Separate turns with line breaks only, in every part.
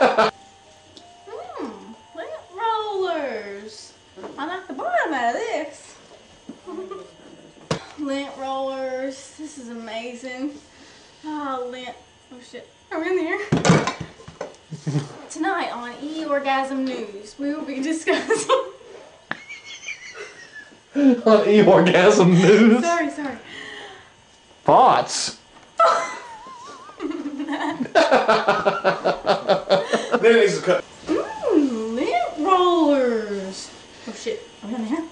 Mmm, lint rollers. I knocked the bottom out of this. lint rollers. This is amazing. Oh, lint. Oh shit. We in here? Tonight on E Orgasm News, we will be discussing.
On E-Orgasm News.
sorry, sorry.
Thoughts.
Then he's cut.
Mmm, lint rollers. Oh shit. Are we in here?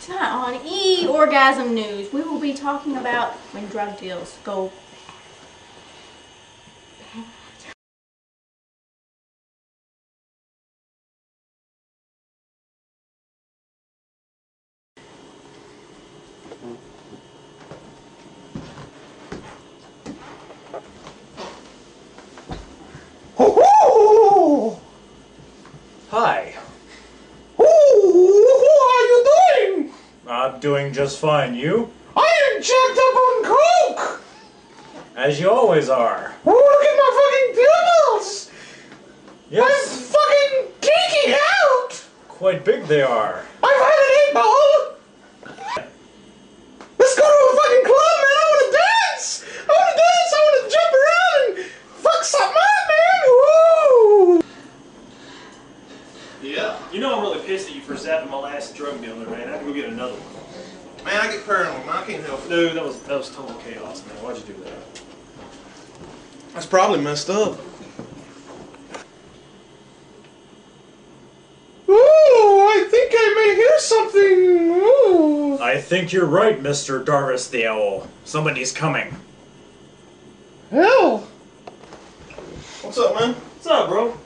Tonight on E Orgasm News, we will be talking about when drug deals go
Hi.
Ooh, how you doing?
I'm doing just fine. You?
I am jacked up on coke.
As you always are.
Oh, look at my fucking pupils. I'm fucking geeking out.
Quite big they are.
I've had an eight ball. Let's go to a fucking club, man. I want to dance. I want to dance. I want to jump around and fuck something up, man. Woo.
Yeah.
You know I'm really pissed at you for zapping last drug dealer, man. I have to go get another one.
Man, I get paranoid, man. I can't help it.
Dude, that was that was total chaos, man. Why'd you do that?
That's probably messed up.
Ooh, I think I may hear something. Ooh.
I think you're right, Mr. Darvis the Owl. Somebody's coming.
Hell.
What's up, man?
What's up, bro?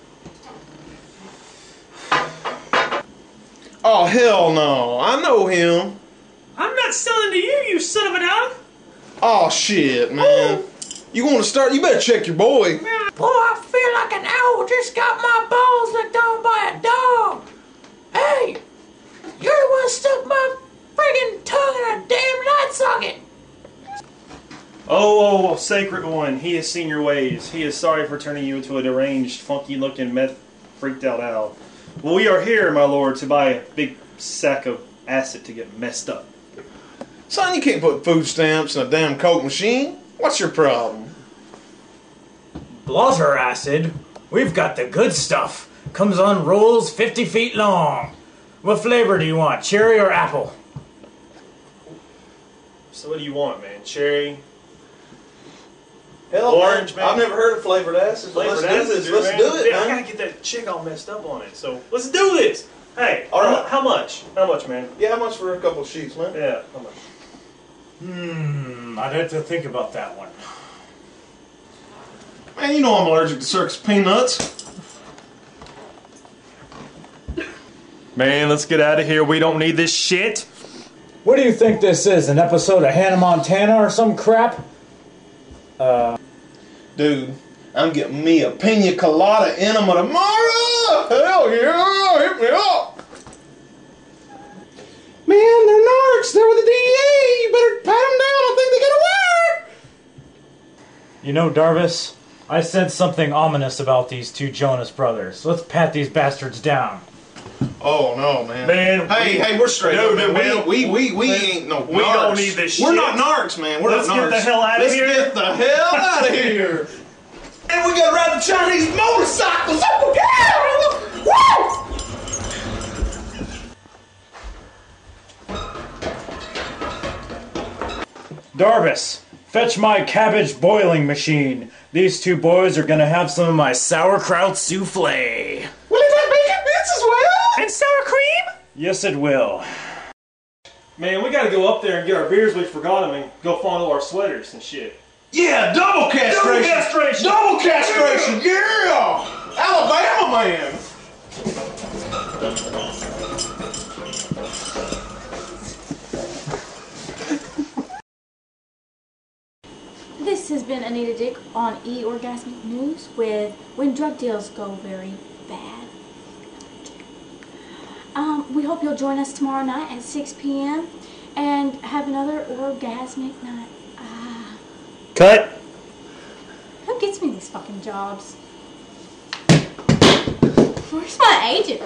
Oh, hell no. I know him.
I'm not selling to you, you son of a dog.
Oh, shit, man. You want to start? You better check your boy.
Boy, I feel like an owl just got my balls licked on by a dog. Hey, you're the one stuck my friggin' tongue in a damn light socket.
Oh, oh, oh, sacred one, he has seen your ways. He is sorry for turning you into a deranged, funky-looking, meth freaked out owl. Well, we are here, my lord, to buy a big sack of acid to get messed up.
Son, you can't put food stamps in a damn Coke machine. What's your problem?
Blotter acid? We've got the good stuff. Comes on rolls 50 feet long. What flavor do you want, cherry or apple?
So what do you want, man? Cherry?
Hell,
Orange, man.
I've never heard of flavored acid.
Flavored
let's do this.
dude,
Let's
man.
do it,
Dude, I gotta get that chick all messed up on it. So let's do this. Hey,
All
how,
right.
mu- how much? How much, man?
Yeah, how much for a couple sheets, man?
Yeah, how much?
Hmm, I'd have to think about that one.
Man, you know I'm allergic to circus peanuts.
Man, let's get out of here. We don't need this shit.
What do you think this is? An episode of Hannah Montana or some crap? Uh.
Dude, I'm getting me a pina colada enema tomorrow! Hell yeah! Hit me up! Man, they're narcs. They're with the DEA. You better pat them down. I think they got a wire.
You know, Darvis, I said something ominous about these two Jonas brothers. Let's pat these bastards down.
Oh no, man.
Man,
Hey,
we-
hey, we're straight
No,
up, man.
man.
We we we, we
Man,
ain't no.
we don't need this shit.
We're
shit.
not narcs, man. We're
Let's
not
get the hell outta
Let's
here.
get the hell out of here. And we gotta ride the Chinese motorcycles. Oh yeah!
Darvis, fetch my cabbage boiling machine. These two boys are gonna have some of my sauerkraut souffle.
Will it have bacon bits as well?
And sour cream?
Yes, it will.
Man, we gotta go up there and get our beers we forgot them and go fondle our sweaters and shit.
Yeah, double castration.
Double castration.
Double castration. Yeah. Alabama man.
This has been Anita Dick on E Orgasmic News with When Drug Deals Go Very Bad. Um, we hope you'll join us tomorrow night at 6 p.m. and have another orgasmic night. Ah,
Cut.
who gets me these fucking jobs? Where's my agent?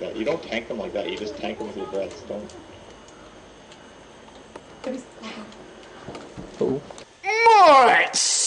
You don't tank them like that. You just tank them with your breaths. Don't.
Oh. Morts!